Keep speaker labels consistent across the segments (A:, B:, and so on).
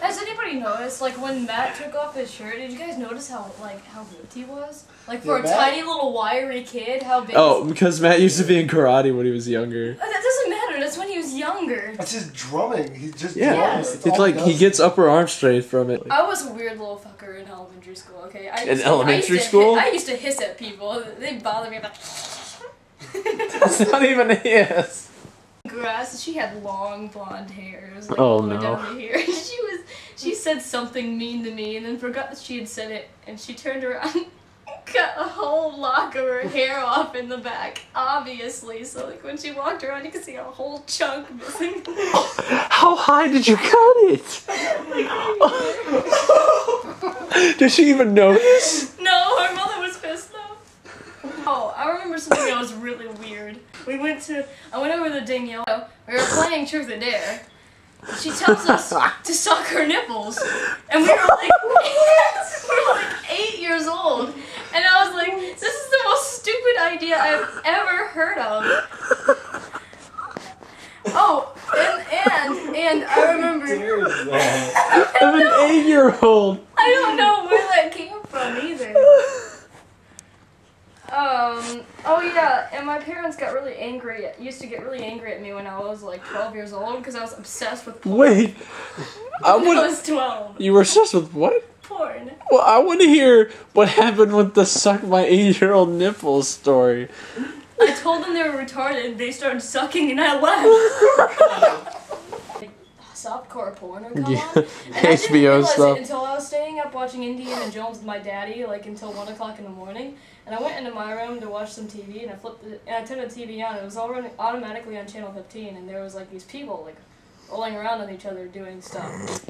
A: Has anybody noticed, like, when Matt took off his shirt, did you guys notice how, like, how ripped he was? Like, for
B: Yeah,
A: a
B: Matt-
A: tiny little wiry kid, how big
C: Oh, because Matt used to be in karate when he was younger.
A: Uh, That doesn't matter, that's when he was younger.
B: That's just drumming. He just
C: Yeah,
B: drums.
C: it's,
B: all
C: like he
B: does.
C: gets upper arm strength from it.
A: I was a weird little fucker in elementary school, okay? I
C: In
A: to-
C: elementary
A: I
C: school?
A: hi- I used to hiss at people. They bothered me. I'm like,
C: That's not even a yes.
A: Grass. She had long blonde hair. It was like
C: Oh, no.
A: down to here. she was she said something mean to me and then forgot that she had said it and she turned around and cut a whole lock of her hair off in the back, obviously. So like when she walked around you could see a whole chunk missing.
C: How high did you cut it? Did she even notice?
A: no, her mother was pissed. Oh, I remember something that was really weird. We went to I went over to Danielle. We were playing Truth or Dare. She tells us to suck her nipples, and we were like, we were like eight years old, and I was like, this is the most stupid idea I've ever heard of. Oh, and and and I remember
B: Where is that?
C: I'm an eight-year-old.
A: I don't know where that came from either. Um. Oh yeah, and my parents got really angry. Used to get really angry at me when I was like 12 years old because I was obsessed with porn.
C: Wait, I
A: I was 12.
C: You were obsessed with what?
A: Porn.
C: Well, I want to hear what happened with the suck my eight-year-old nipples story.
A: I told them they were retarded. They started sucking, and I left. Softcore porn would come
C: Yeah,
A: on. And I didn't
C: HBO
A: realize
C: stuff.
A: it until I was staying up watching Indiana Jones with my daddy, like until one o'clock in the morning. And I went into my room to watch some TV, and I flipped it, and I turned the TV on. It was all running automatically on channel 15, and there was like these people like rolling around on each other doing stuff.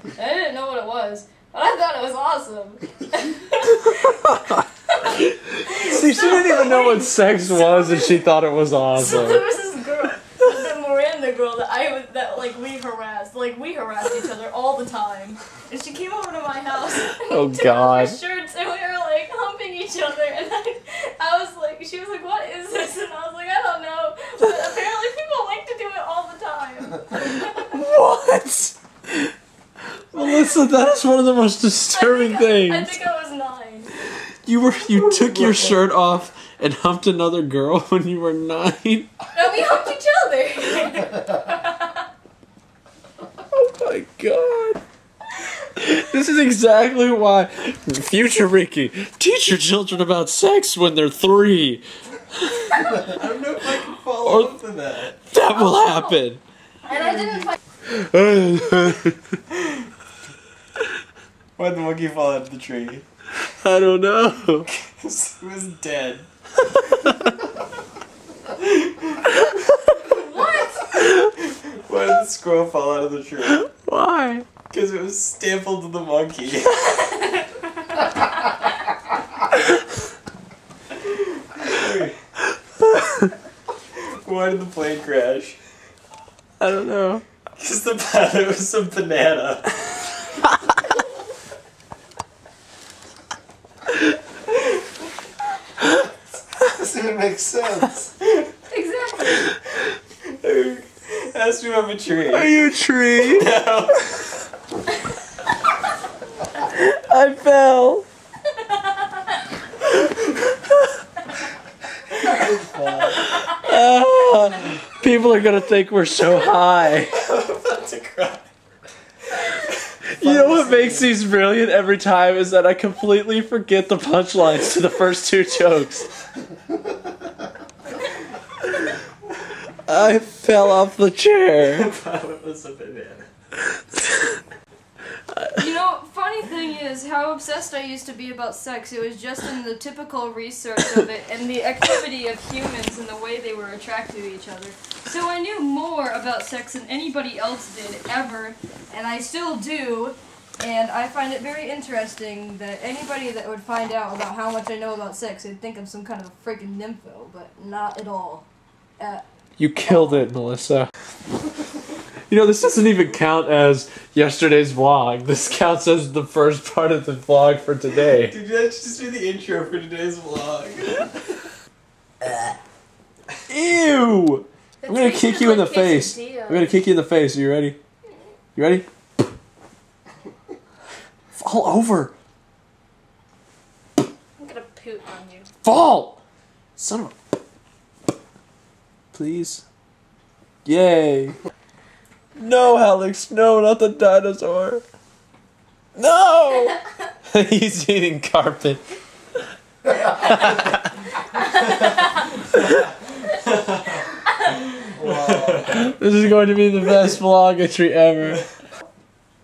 A: And I didn't know what it was, but I thought it was awesome.
C: See, she didn't even know what sex was, and she thought it was
A: So there
C: awesome.
A: was this girl, the Miranda girl that I was that like we harassed, like we harassed each other all the time. And she came over to my house. And
C: Oh,
A: took
C: God.
A: Off her shirts and we were like humping each other. And I, I was like, she was like, "What is this?" And I was like, "I don't know." But apparently, people like to do it all the time.
C: What? Melissa, that is one of the most disturbing things.
A: I
C: things.
A: think I was nine.
C: You were you took your shirt off and humped another girl when you were nine.
A: And we humped each other.
C: Oh my god. This is exactly why future Ricky teach your children about sex when they're three.
B: I don't know if I can follow
C: Or-
B: up to that.
C: That will happen.
A: and I didn't.
B: Why'd the monkey fall out of the tree?
C: I don't know.
B: it was dead.
A: What?
B: Why did the squirrel fall out of the tree?
C: Why?
B: Because it was stapled to the monkey. Why did the plane crash?
C: I don't know.
B: Because the pilot was some banana. Doesn't even make sense.
A: Exactly.
B: Ask me I'm a tree.
C: Are you a tree?
B: No.
C: I fell. Ah, people are gonna think we're so high.
B: I'm about to cry.
C: You know what makes these brilliant every time is that I completely forget the punchlines to the first two jokes. I fell off the chair.
B: The was a banana.
A: You know, funny thing is how obsessed I used to be about sex. It was just in the typical research of it and the activity of humans and the way they were attracted to each other. So I knew more about sex than anybody else did ever, and I still do. And I find it very interesting that anybody that would find out about how much I know about sex would think I'm some kind of freaking nympho, but not at all. Uh,
C: You killed it, Melissa. You know, this doesn't even count as yesterday's vlog. This counts as the first part of the vlog for today.
B: Dude, that's just be the intro for today's vlog.
C: Ew! I'm gonna kick you in the face. I'm gonna kick you in the face. Are you ready? You ready? Fall over.
A: I'm gonna poot on you.
C: Fall! Son of a. Please. Yay. No, Alex, no, not the dinosaur. No! He's eating carpet. This is going to be the best vlog entry ever.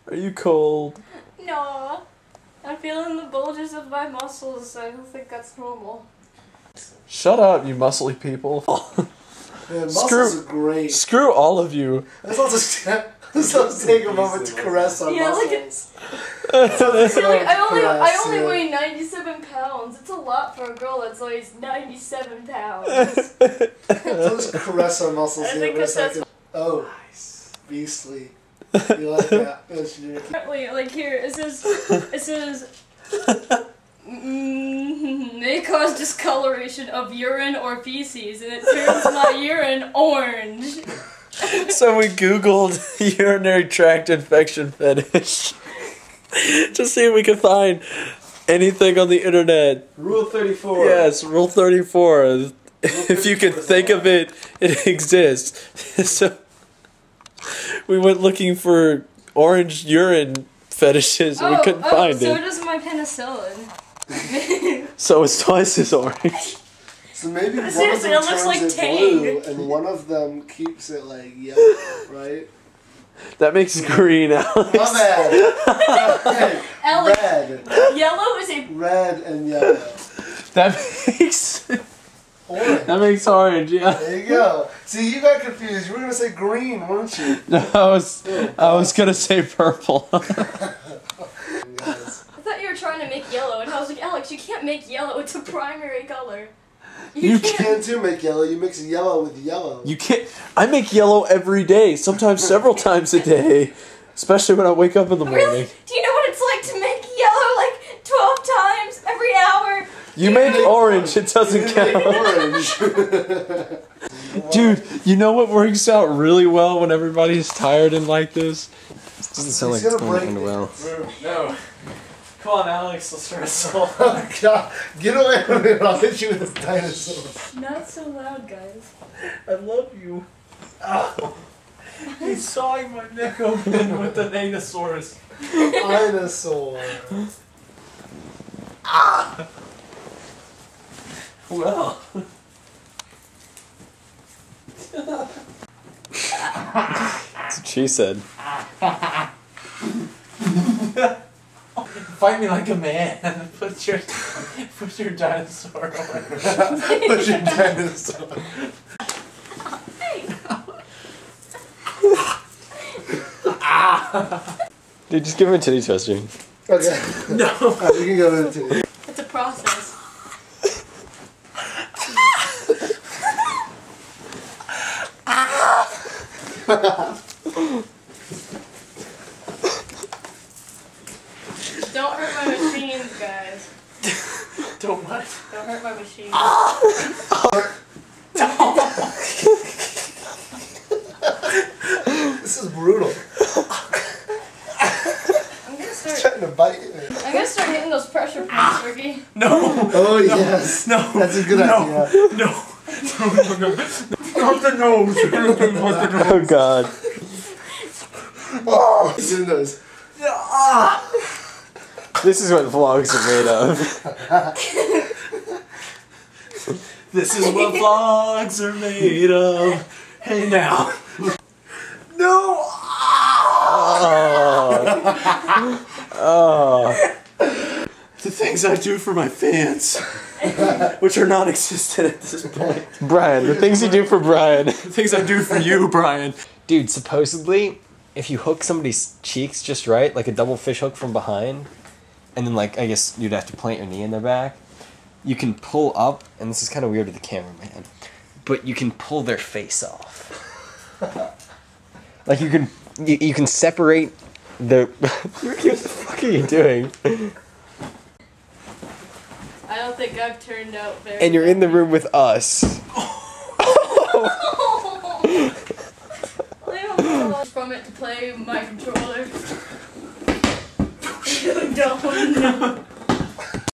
C: Are you cold?
A: No. I'm feeling the bulges of my muscles. I don't think that's normal.
C: Shut up, you muscly people.
D: Man,
C: Screw-
D: are great.
C: Screw all of you.
D: Let's all just, let's all just take a moment to caress our
A: Yeah, look
D: muscles.
A: See, like, I only I only
D: yeah.
A: weigh 97 pounds. It's a lot for a girl that's weighs 97 pounds.
D: Let's just caress our muscles
A: I
D: here
A: think
D: for a second. Oh, beastly. You like that? Yes, you do.
A: Wait, like here it says it says mm, may cause discoloration of urine or feces, and it turns my urine orange.
C: So we googled urinary tract infection fetish to see if we could find anything on the internet.
B: Rule 34.
C: Yes, Rule 34. If you can think of it, it exists. So we went looking for orange urine fetishes and
A: oh,
C: we couldn't
A: oh,
C: find
A: so
C: it.
A: So does my penicillin.
C: So it's twice as orange.
D: So maybe one
A: Seriously,
D: of
A: it
D: them
A: looks
D: turns
A: like
D: it
A: Tang.
D: blue, and one of them keeps it like yellow, right?
C: That makes green, Alex.
D: My bad. Okay,
A: Alex,
D: red,
A: yellow is a
D: red, and yellow.
C: That makes
D: Orange.
C: that makes orange. Yeah.
D: There you go. See, you got confused. You were gonna say green, weren't you?
C: No, I was I was gonna say purple.
D: Guys.
A: I thought you were trying to make yellow, and I was like, Alex, you can't make yellow. It's a primary color.
C: You
D: You can too make yellow. You mix yellow with yellow.
C: You can't. I make yellow every day, sometimes several times a day, especially when I wake up in the
A: Really?
C: morning.
A: Do you know what it's like to make yellow like 12 times every hour?
C: You make orange, it doesn't
D: You make
C: count.
D: orange.
C: Dude, you know what works out really well when everybody's tired and like this?
E: This doesn't sound
D: He's
E: like it's
D: gonna
E: going
D: break
E: to end well.
B: No. Come on, Alex. Let's wrestle.
D: Oh God! Get away from it! I'll hit you with this dinosaur.
A: Not so loud, guys.
B: I love you. Ow. He's sawing my neck open with the dinosaurs.
D: Dinosaur. Ah!
B: Well.
E: That's what she said.
B: Fight me like a man. Put your put your dinosaur away.
D: Put your dinosaur.
E: Dude, just give him a titty twister.
D: Okay.
B: No.
D: Alright, we can go into
A: a process. Don't hurt my machines, guys.
B: Don't what?
A: Don't hurt my machines. Ah!
D: This is brutal.
A: I'm gonna start.
D: He's Trying to bite you.
A: I'm gonna start hitting those pressure ah! points, Ricky.
B: No.
D: Oh yes.
B: No.
D: That's a good
B: no.
D: idea.
B: No. No. No. No. Not the nose. Not the nose.
E: Oh god.
D: Oh, he's doing those. Ah!
E: This is what vlogs are made of.
B: This is what vlogs are made of. Hey now. No.
C: Oh. The things I do for my fans, which are non existent at this point.
E: Brian, the things you do for Brian.
C: The things I do for you, Brian.
E: Dude, supposedly, if you hook somebody's cheeks just right, like a double fish hook from behind, and then, like, I guess you'd have to plant your knee in their back, you can pull up, and this is kind of weird to the cameraman, but you can pull their face off. like, you can, you, you can separate the. what the fuck are you doing?
A: I don't think I've turned out very.
E: And you're in the room with us.
A: from it to play my controller. You don't know.